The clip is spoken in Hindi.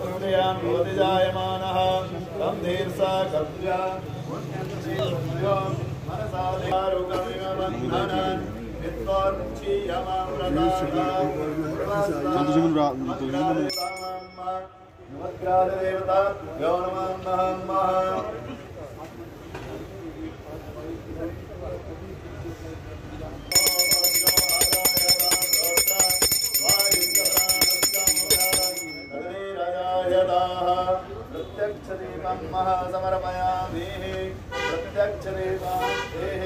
हृदयान् भवति जायमानः तं धीर्षा कव्या मनसा प्रत्यक्षदेवं मः समर्पयामेः प्रत्यक्षदेवां देः